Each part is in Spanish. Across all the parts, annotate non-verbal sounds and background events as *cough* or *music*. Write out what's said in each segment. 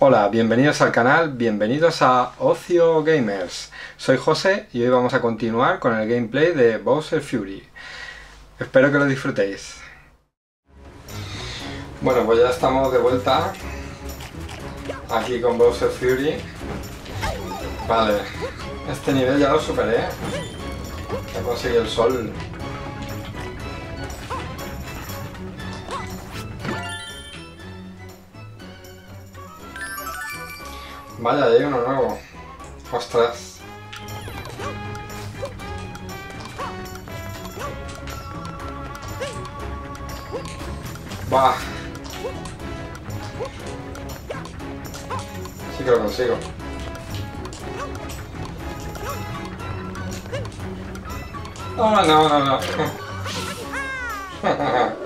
Hola, bienvenidos al canal, bienvenidos a Ocio Gamers. Soy José y hoy vamos a continuar con el gameplay de Bowser Fury. Espero que lo disfrutéis. Bueno, pues ya estamos de vuelta aquí con Bowser Fury. Vale, este nivel ya lo superé. Ya conseguí el sol. Vaya, hay uno nuevo. Ostras. Bah. Sí que lo consigo. Oh, no, no, no. *laughs*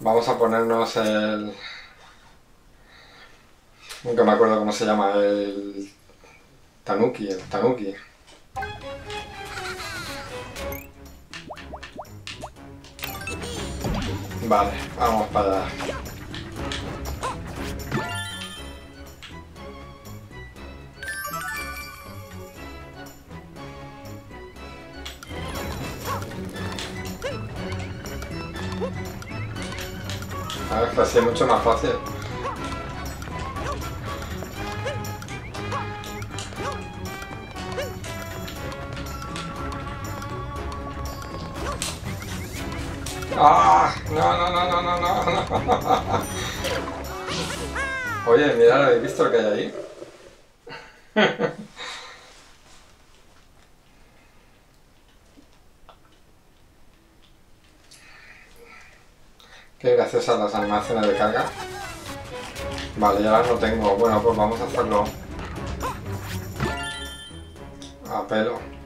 Vamos a ponernos el... Nunca me acuerdo cómo se llama el... Tanuki, el Tanuki. Vale, vamos para allá. A ver, así es mucho más fácil. No, no, no, no, no, no. Oye, mira, ¿habéis visto lo que hay ahí? Qué graciosas las animaciones de carga. Vale, ya las no tengo. Bueno, pues vamos a hacerlo a pelo.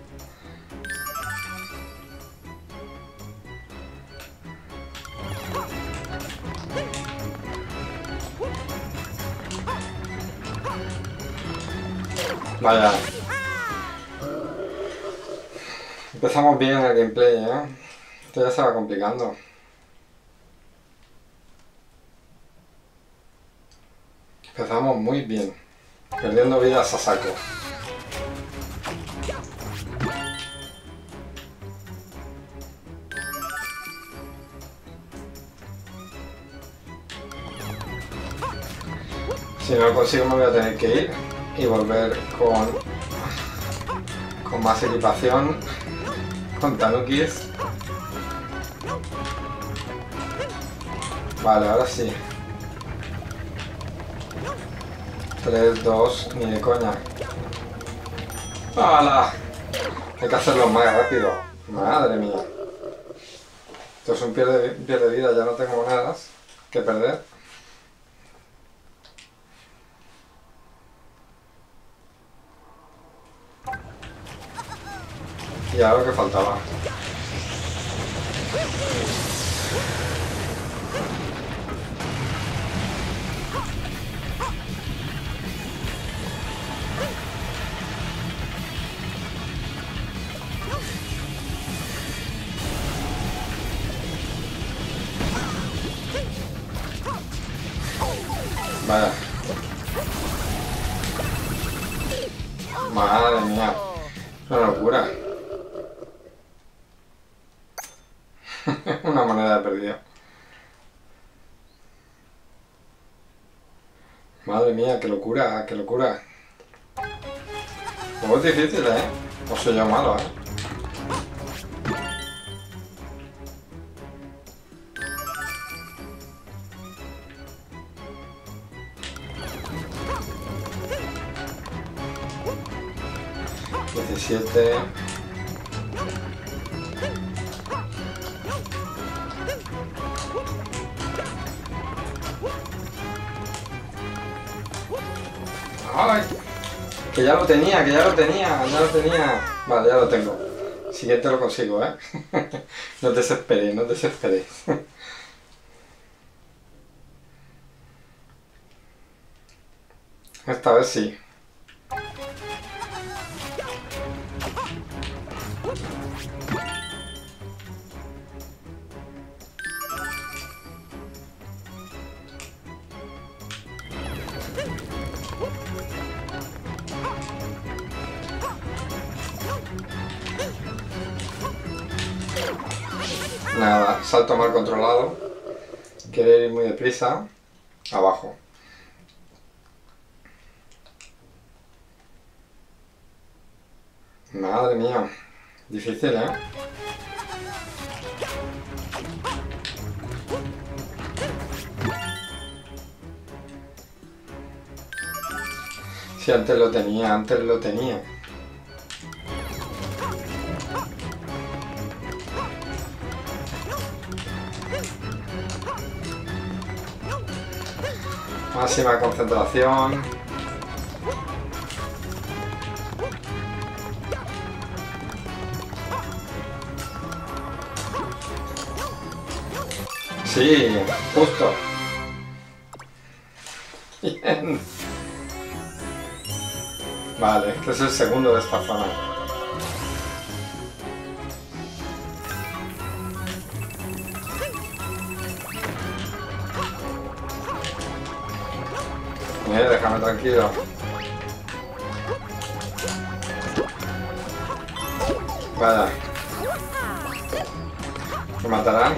Vaya. Empezamos bien el gameplay, ¿eh? Esto ya se va complicando. Empezamos muy bien. Perdiendo vidas a saco. Si no lo consigo me voy a tener que ir y volver con, con más equipación, con tanukis. Vale, ahora sí. 3, 2, ni de coña. ¡Hala! Hay que hacerlo más rápido. Madre mía. Esto es un pierde, pierde vida, ya no tengo nada que perder. Y lo que faltaba. Locura, qué locura. Es difícil, ¿eh? O soy yo malo, ¿eh? Diecisiete. Que ya lo tenía, que ya lo tenía, ya lo tenía. Vale, ya lo tengo. Siguiente lo consigo, ¿eh? *laughs* no te desesperéis, no te desesperéis. *laughs* Esta vez sí. Salto mal controlado. Quiere ir muy deprisa. Abajo. Madre mía. Difícil, ¿eh? Si antes lo tenía, antes lo tenía. Máxima concentración. Sí, justo. Bien. Vale, que es el segundo de esta zona. Tranquilo. Vaya. ¿Me matarán?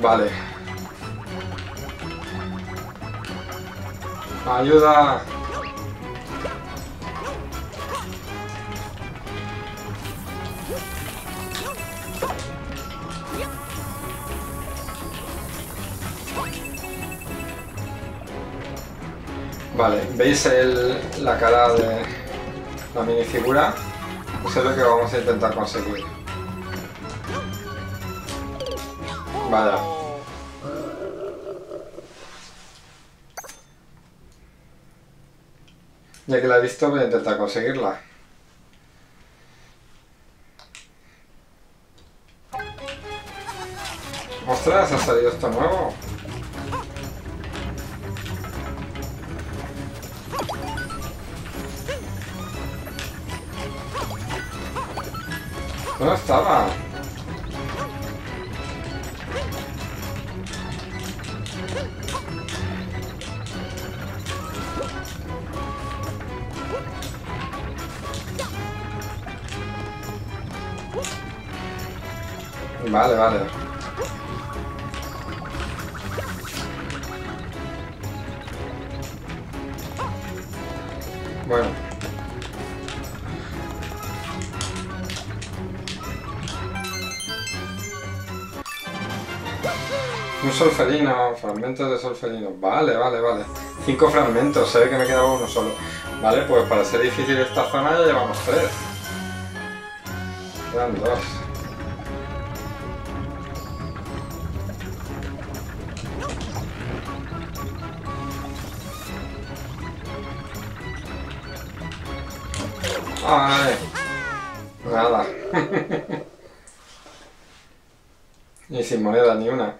Vale. Ayuda. ¿Veis el, la cara de la minifigura? Eso es lo que vamos a intentar conseguir. Vaya. Ya que la he visto, voy a intentar conseguirla. ¡Ostras! ¿Ha salido esto nuevo? ¿Dónde estaba? Vale, vale. Fragmentos de solferino. Vale, vale, vale. Cinco fragmentos, se ve que me quedaba uno solo. Vale, pues para ser difícil esta zona ya llevamos tres. Quedan dos. Ay, nada. *laughs* y sin moneda ni una.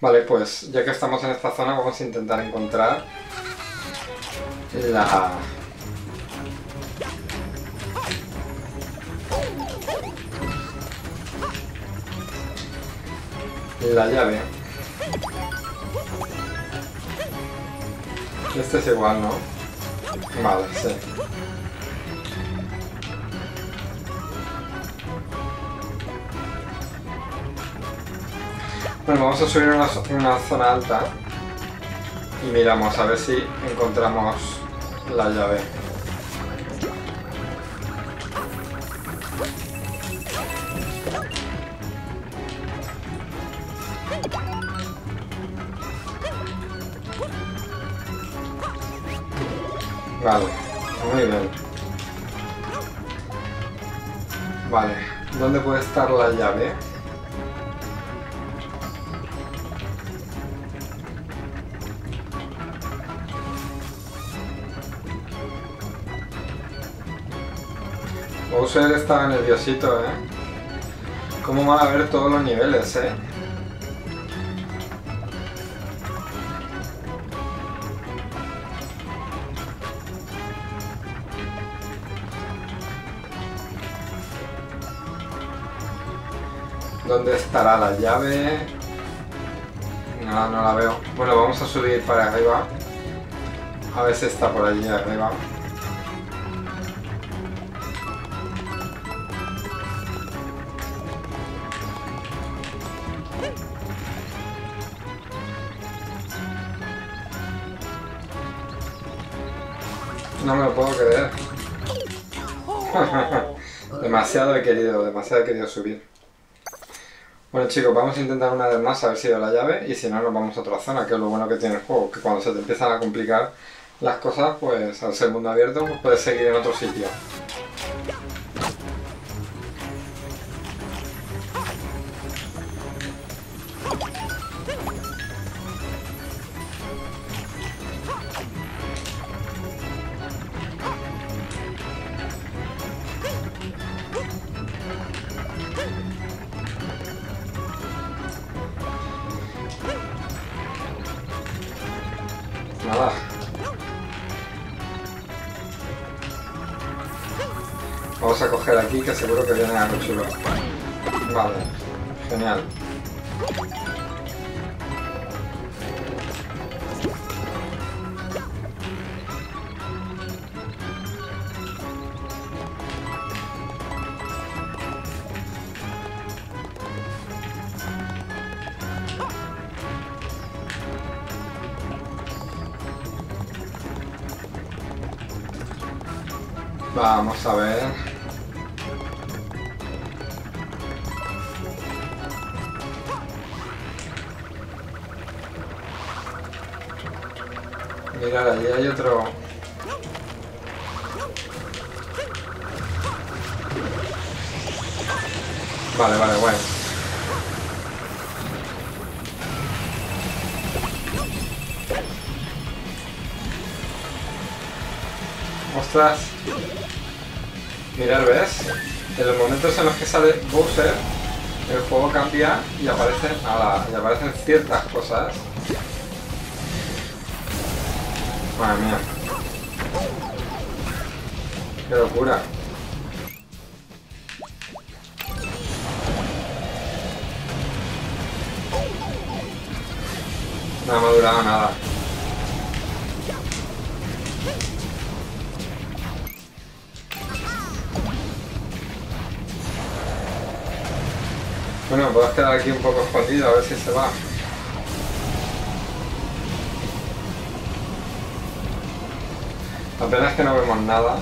Vale, pues ya que estamos en esta zona vamos a intentar encontrar la... La llave. Este es igual, ¿no? Vale, sí. Bueno, vamos a subir una, una zona alta y miramos a ver si encontramos la llave. Nerviosito, ¿eh? ¿Cómo van a ver todos los niveles, eh? ¿Dónde estará la llave? No, no la veo. Bueno, vamos a subir para arriba. A ver si está por allí arriba. No me lo puedo creer. *laughs* demasiado he querido, demasiado he querido subir. Bueno chicos, vamos a intentar una vez más a ver si veo la llave y si no nos vamos a otra zona, que es lo bueno que tiene el juego, que cuando se te empiezan a complicar las cosas, pues al ser mundo abierto, pues puedes seguir en otro sitio. Vamos a ver. Mira, allí hay otro... sale Bowser, el juego cambia y aparecen, ala, y aparecen ciertas cosas. Madre mía. Qué locura. No ha madurado nada. Quedar aquí un poco escondido a ver si se va. Apenas que no vemos nada.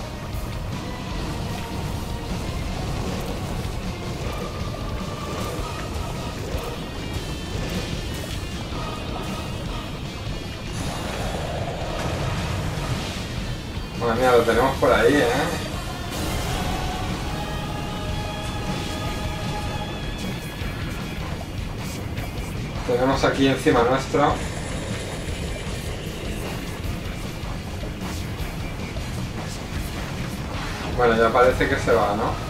Madre mía, lo tenemos por ahí, ¿eh? Tenemos aquí encima nuestro. Bueno, ya parece que se va, ¿no?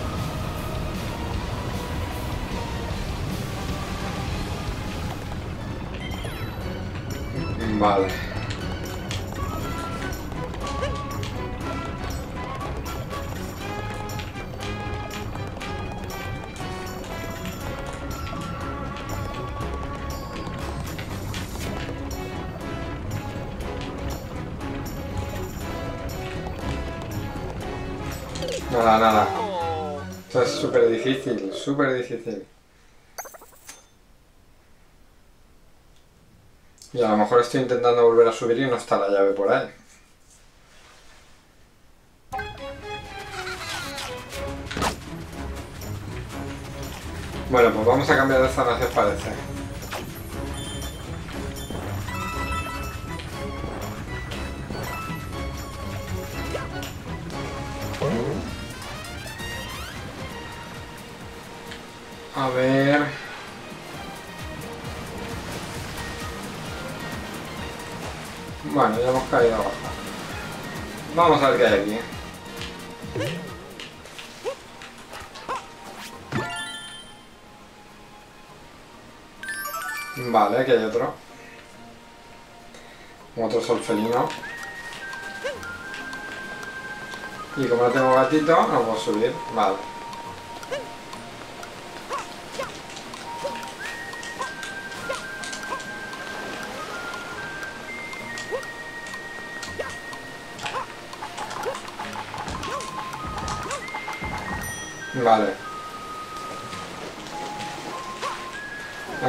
Vale. Súper difícil, súper difícil. Y a lo mejor estoy intentando volver a subir y no está la llave por ahí. Bueno, pues vamos a cambiar de zona si os parece. A ver... Bueno, ya hemos caído abajo. Vamos a ver qué hay aquí. Vale, aquí hay otro. Otro solfelino. Y como no tengo gatito, no puedo subir. Vale.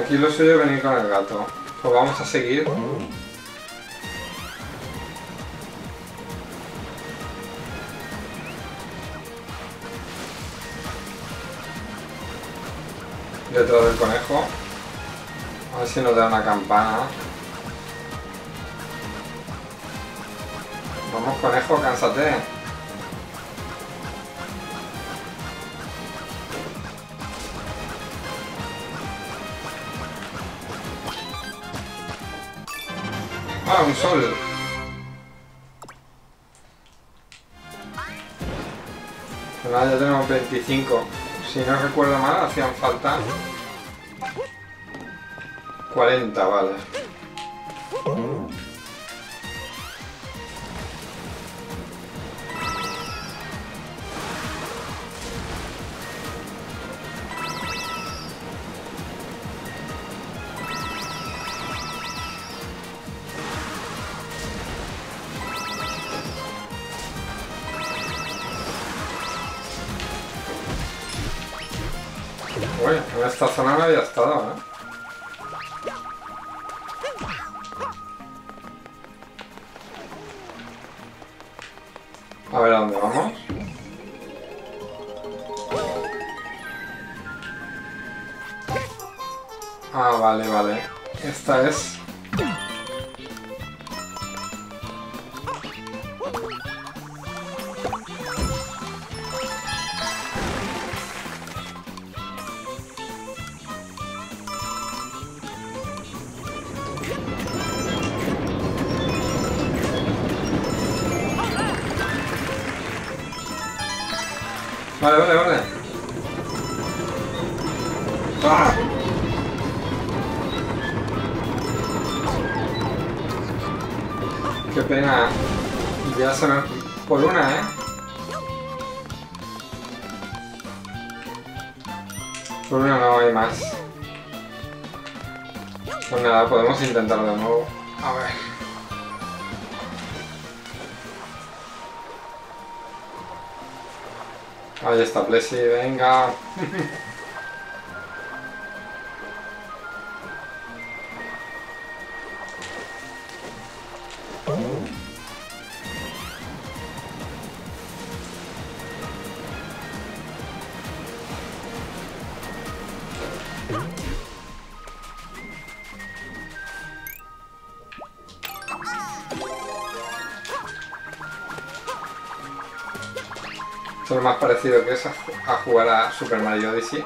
Aquí lo suyo venir con el gato. Pues vamos a seguir. Detrás del conejo. A ver si nos da una campana. Vamos conejo, cánsate. Ah, un sol. Pues nada, ya tenemos 25. Si no recuerdo mal, hacían falta 40, vale. Vale, vale, vale. ¡Ah! Qué pena. Ya se. Por una, ¿eh? Por una no hay más. Pues nada, podemos intentar de nuevo. A ver. Ahí está Plessy, venga. *laughs* parecido que es a, jugar a Super Mario Odyssey.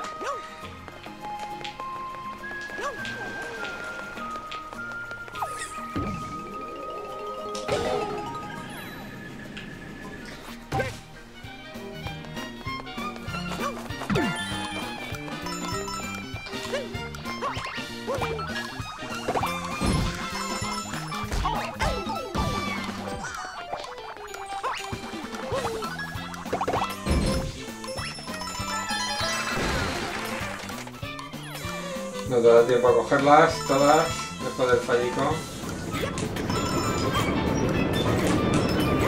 No te da tiempo a cogerlas todas después del fallico.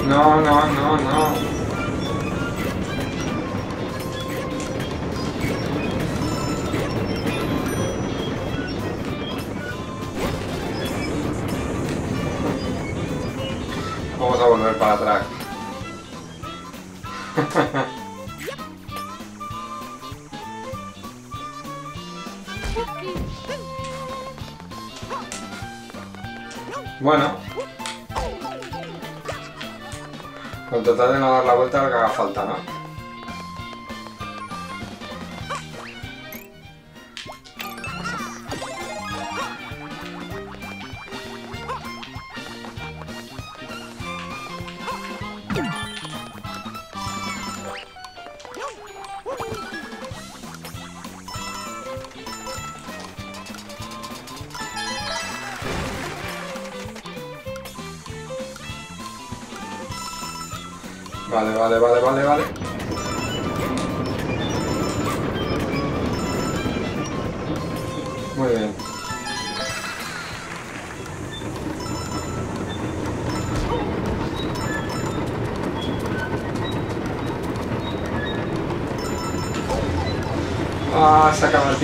No, no, no, no. Tratar de no dar la vuelta a lo que haga falta, ¿no?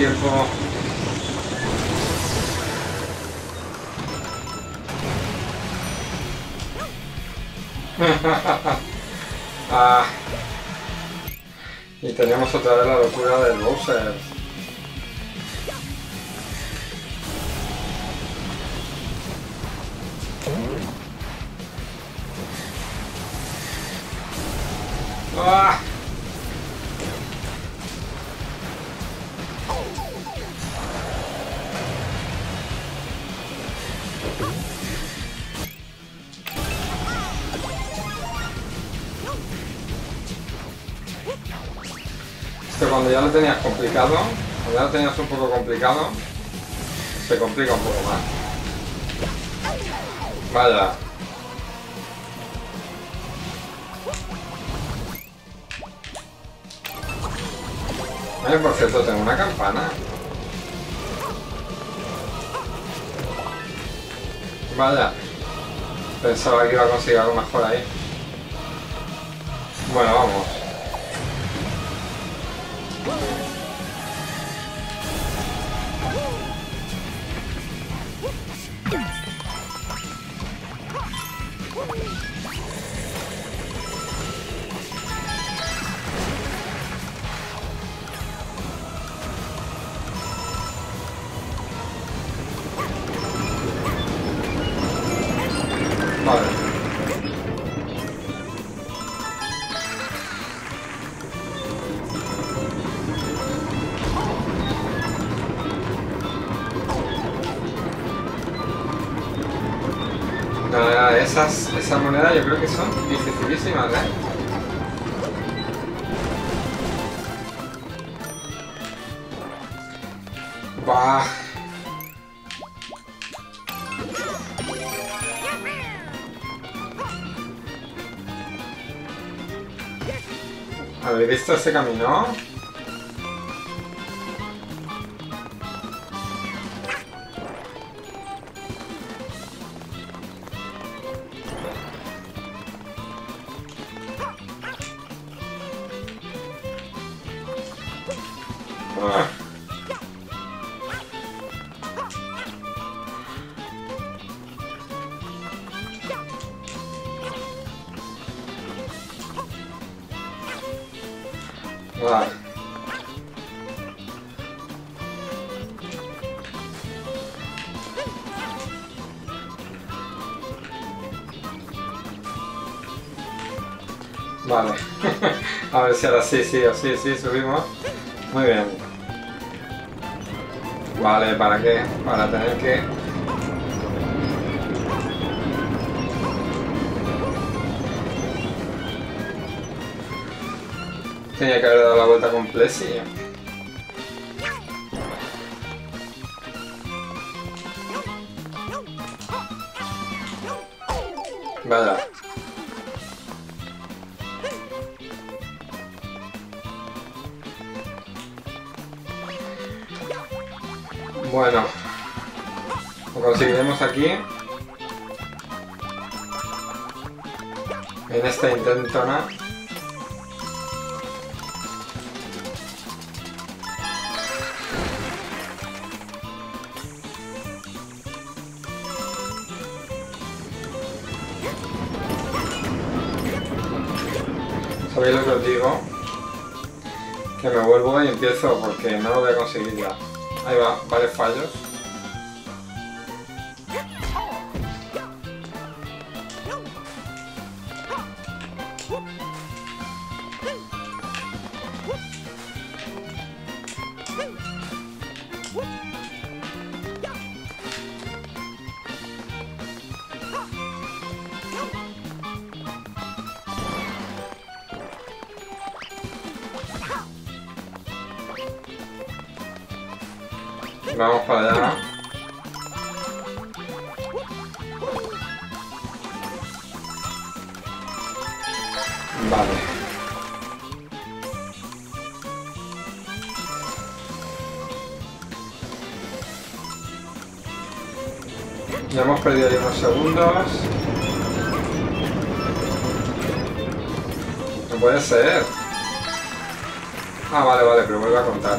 Tiempo. *laughs* ah. Y tenemos otra vez la locura del Bowser. Ya lo tenías complicado, ya lo tenías un poco complicado, se complica un poco más. Vaya. Eh, por cierto, tengo una campana. Vaya. Pensaba que iba a conseguir algo mejor ahí. Bueno, vamos. Ese camino? Vale. Vale. *laughs* A ver si ahora sí, sí, sí, sí, subimos. Muy bien. Vale, ¿para qué? Para tener que... Tenía que haber dado la vuelta con Plessy. Vaya. Bueno. Lo conseguiremos aquí. En esta intentona. ¿Sabéis vuelvo y empiezo porque no lo voy a conseguir ya. Ahí va, varios fallos. ser. Ah, vale, vale, pero vuelve a contar.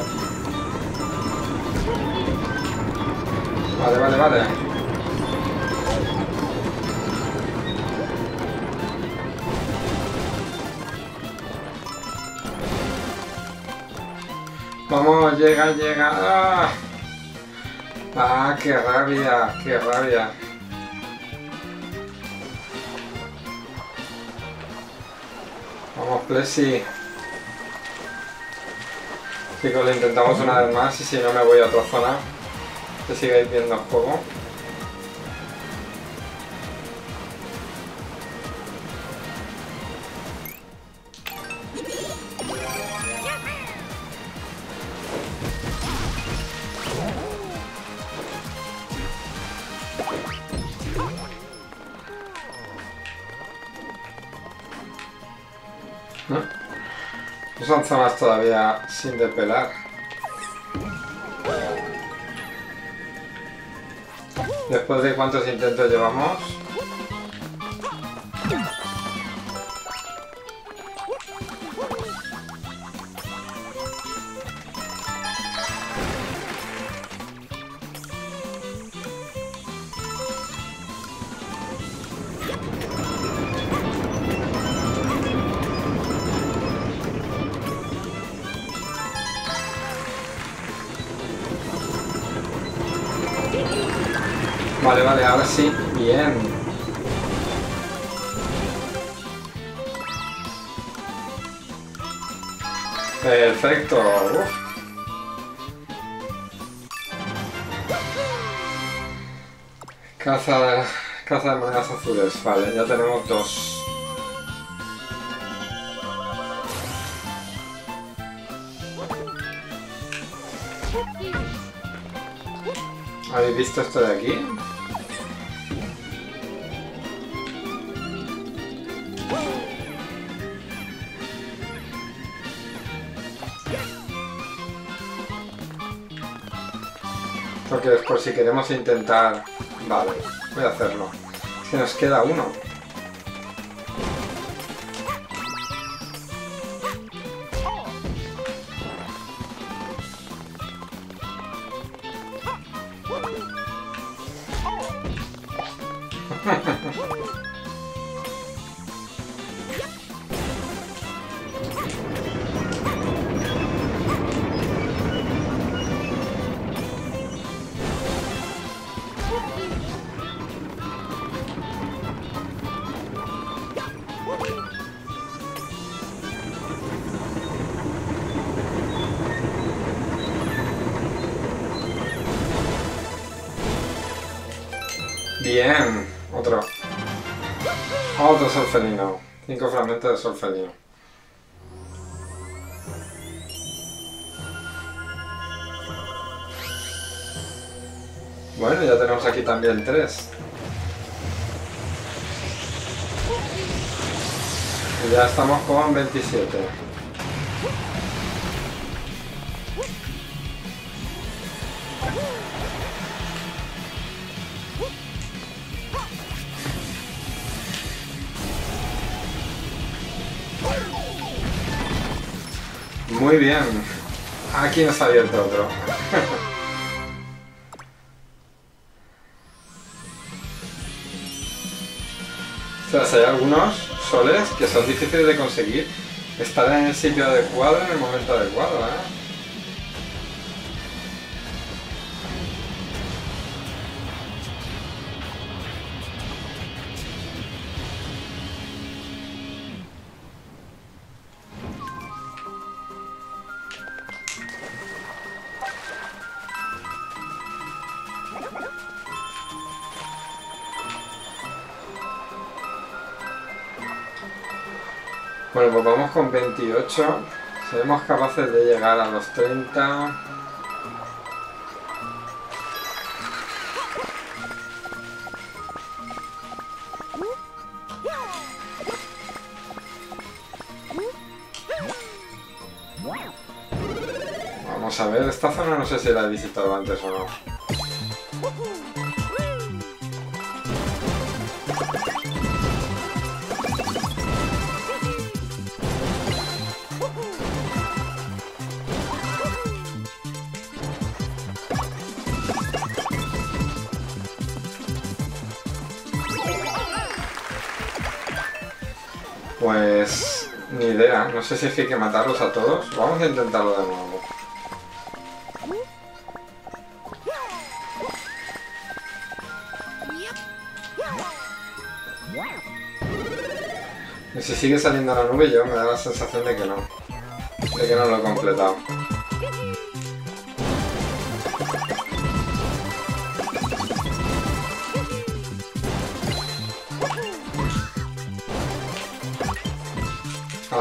Vale, vale, vale. Vamos, llega, llega. ¡Ah! ah, qué rabia, qué rabia. Plessy. Chicos, lo intentamos una vez más y si no me voy a otra zona. Que sigáis viendo el juego. Zonas todavía sin depelar. Después de cuántos intentos llevamos. Vale, ya tenemos dos. ¿Habéis visto esto de aquí? Porque después si queremos intentar... Vale, voy a hacerlo. Nos queda uno. Bueno, ya tenemos aquí también tres. Y ya estamos con 27. Muy bien. Aquí nos ha abierto otro. *laughs* si hay algunos soles que son difíciles de conseguir, estar en el sitio adecuado en el momento adecuado, ¿eh? 28. Seremos capaces de llegar a los 30. Vamos a ver, esta zona no sé si la he visitado antes o no. Pues... Ni idea. No sé si es que hay que matarlos a todos. Vamos a intentarlo de nuevo. Y si sigue saliendo la nube yo me da la sensación de que no. De que no lo he completado.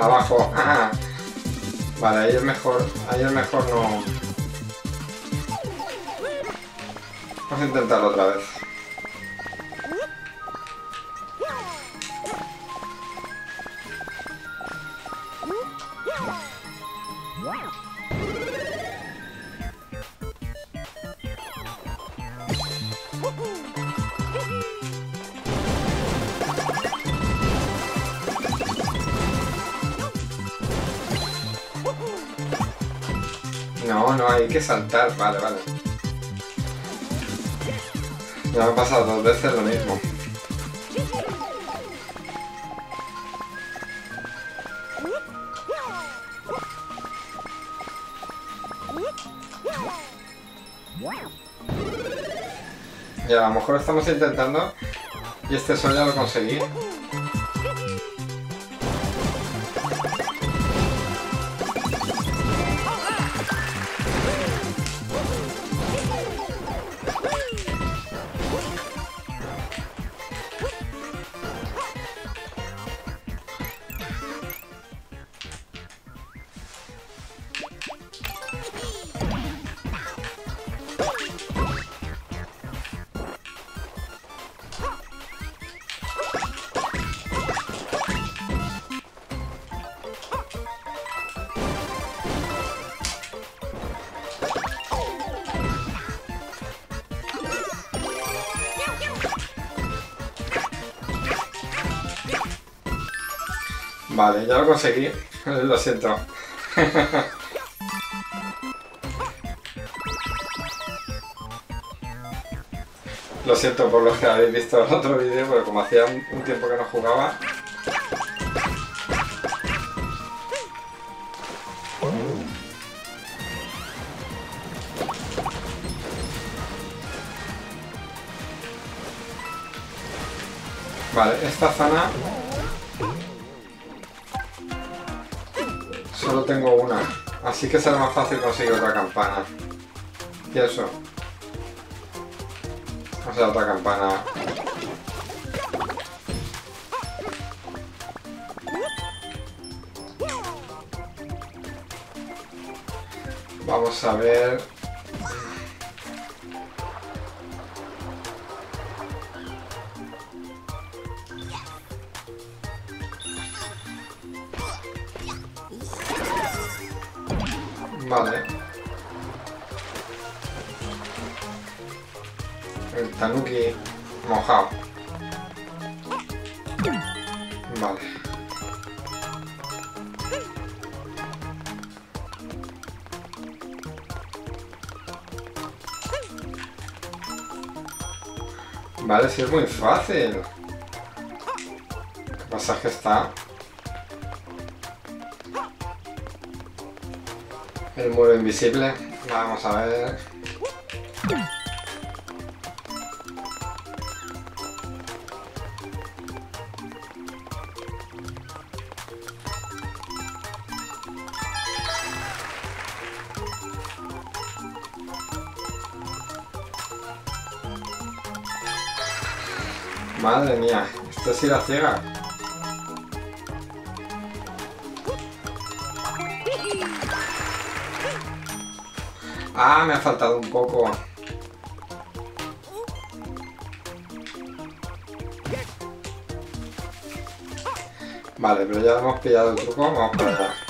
Abajo. Vale, ahí es mejor. Ahí es mejor no. Vamos a intentarlo otra vez. No, no, hay que saltar. Vale, vale. Ya me ha pasado dos veces lo mismo. Y a lo mejor estamos intentando y este sol ya lo conseguí. Vale, ya lo conseguí. *laughs* lo siento. *laughs* lo siento por los que habéis visto el otro vídeo, porque como hacía un tiempo que no jugaba... Vale, esta zona Solo tengo una. Así que será más fácil conseguir otra campana. Y eso. O sea, otra campana. Vamos a ver... fácil. ¿Qué pasaje está? El muro invisible. Vamos a ver. Madre mía, esto es ir a ciega. Ah, me ha faltado un poco. Vale, pero ya hemos pillado el truco, vamos para allá.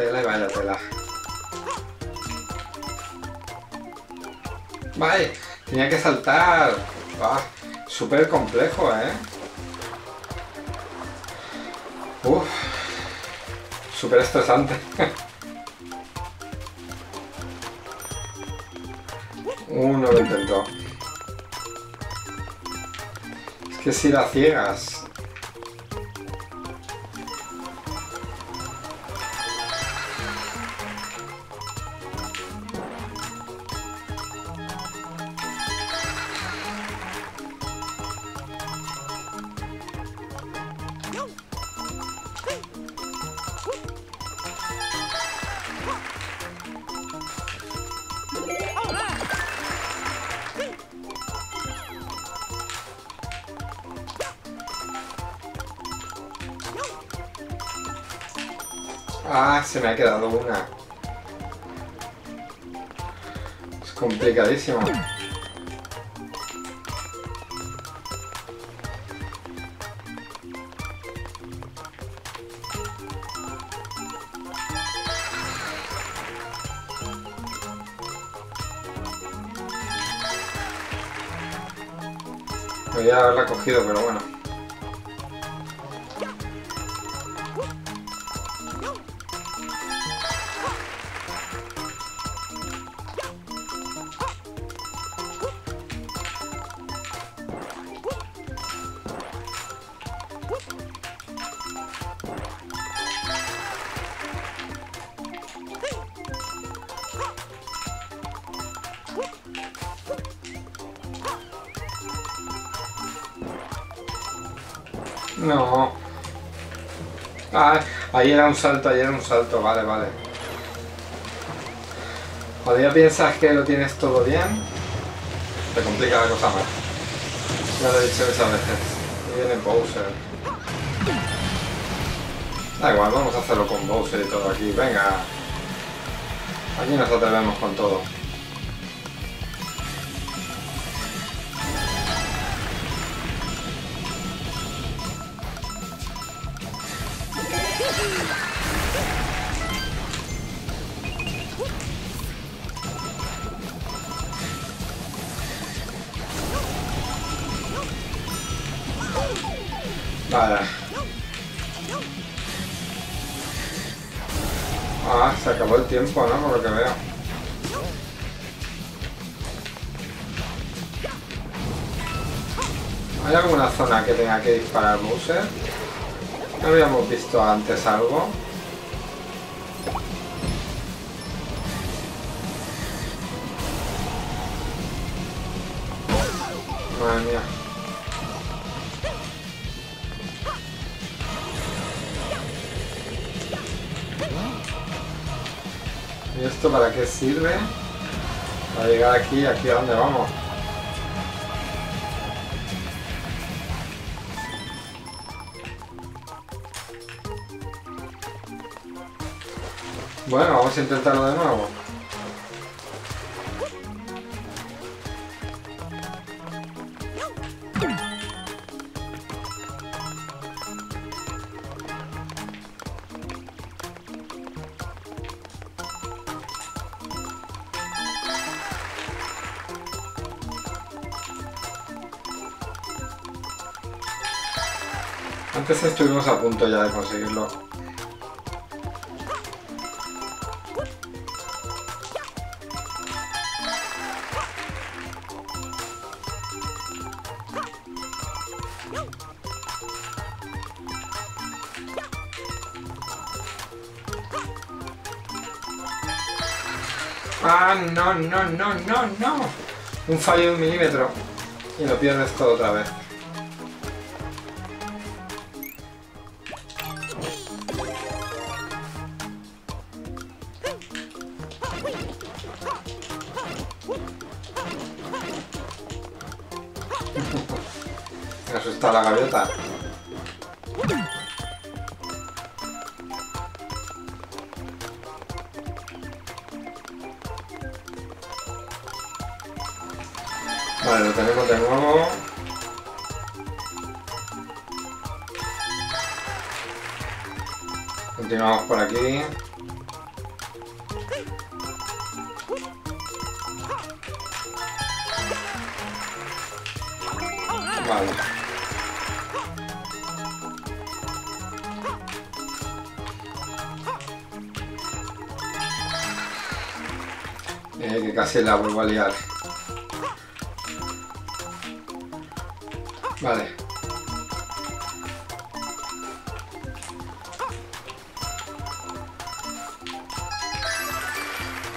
Tela, vaya tela y vaya tela. Vale, tenía que saltar. Ah, Súper complejo, ¿eh? Uf. Súper estresante. *laughs* Uno lo intentó. Es que si la ciegas. No. Ah, ahí era un salto, ahí era un salto, vale, vale. Cuando piensas que lo tienes todo bien, te complica la cosa más. Ya lo he dicho muchas veces. Y viene Bowser. Da igual, vamos a hacerlo con Bowser y todo aquí. Venga. Aquí nos atrevemos con todo. Tiempo, ¿no? Por lo que veo. ¿Hay alguna zona que tenga que disparar Bowser? ¿No habíamos visto antes algo? Madre mía. Esto para qué sirve? Para llegar aquí, aquí a dónde vamos. Bueno, vamos a intentarlo de nuevo. Estuvimos a punto ya de conseguirlo. Ah, no, no, no, no, no. Un fallo de un milímetro. Y lo pierdes todo otra vez. Me asusta la gaviota. La liar. Vale.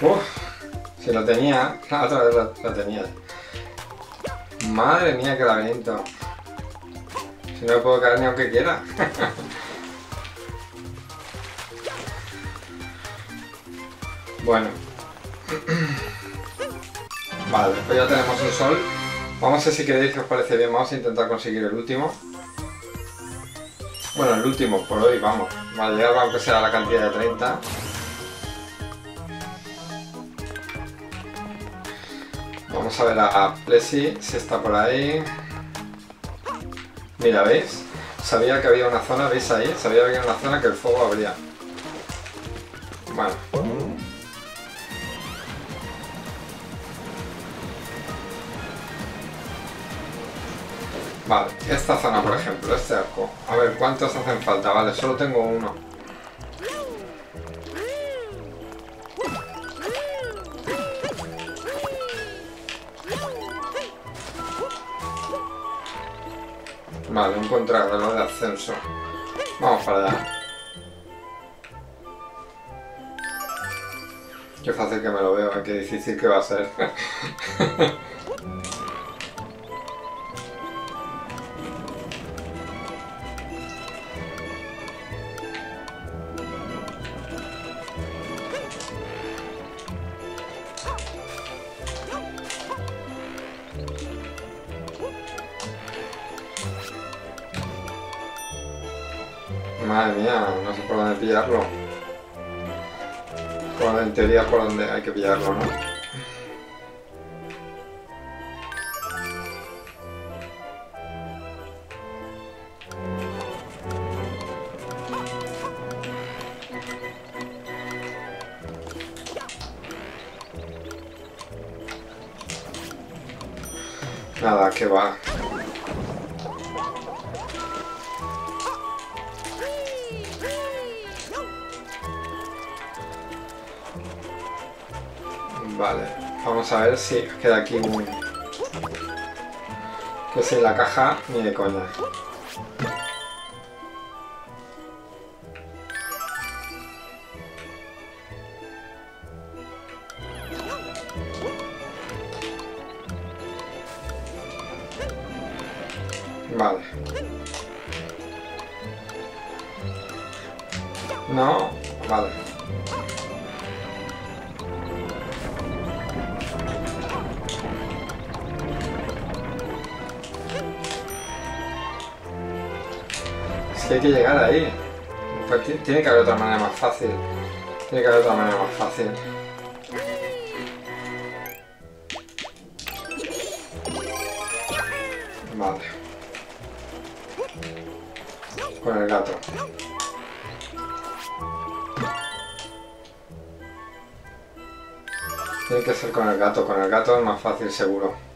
Uf, si lo tenía, la *laughs* otra vez lo, lo tenía. Madre mía, qué laberinto. Si no me puedo caer ni aunque quiera. *laughs* bueno. Vale, pues ya tenemos un sol. Vamos a ver si queréis que os parece bien. Vamos a intentar conseguir el último. Bueno, el último por hoy, vamos. Va a llegar aunque sea la cantidad de 30. Vamos a ver a Plessy si está por ahí. Mira, ¿veis? Sabía que había una zona, ¿veis ahí? Sabía que había una zona que el fuego abría. Esta zona por ejemplo, este arco. A ver, ¿cuántos hacen falta? Vale, solo tengo uno. Vale, un contrarreloj de ascenso. Vamos para allá. Qué fácil que me lo veo, ¿eh? qué difícil que va a ser. *laughs* Teoría por dónde hay que pillarlo, ¿no? Nada, que va. Vamos a ver si queda aquí un... Que sin la caja ni de coña. Fácil. Tiene que haber otra manera más fácil. Vale. Con el gato. Tiene que ser con el gato. Con el gato es más fácil seguro.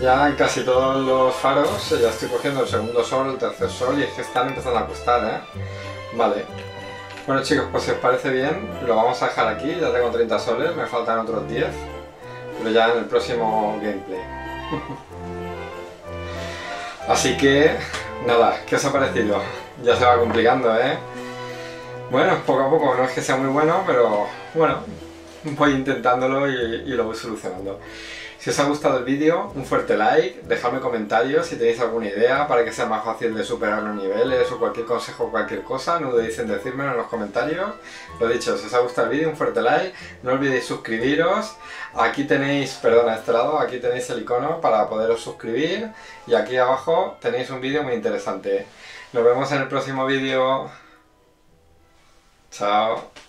Ya en casi todos los faros eh, ya estoy cogiendo el segundo sol, el tercer sol y es que están empezando a costar, ¿eh? Vale. Bueno chicos, pues si os parece bien, lo vamos a dejar aquí, ya tengo 30 soles, me faltan otros 10, pero ya en el próximo gameplay. *laughs* Así que, nada, ¿qué os ha parecido? Ya se va complicando, ¿eh? Bueno, poco a poco, no es que sea muy bueno, pero bueno, voy intentándolo y, lo voy solucionando. Si os ha gustado el vídeo, un fuerte like, dejadme comentarios si tenéis alguna idea para que sea más fácil de superar los niveles o cualquier consejo o cualquier cosa, no dudéis en decírmelo en los comentarios. Lo dicho, si os ha gustado el vídeo, un fuerte like, no olvidéis suscribiros. Aquí tenéis, perdón, a este lado, aquí tenéis el icono para poderos suscribir y aquí abajo tenéis un vídeo muy interesante. Nos vemos en el próximo vídeo. Chao.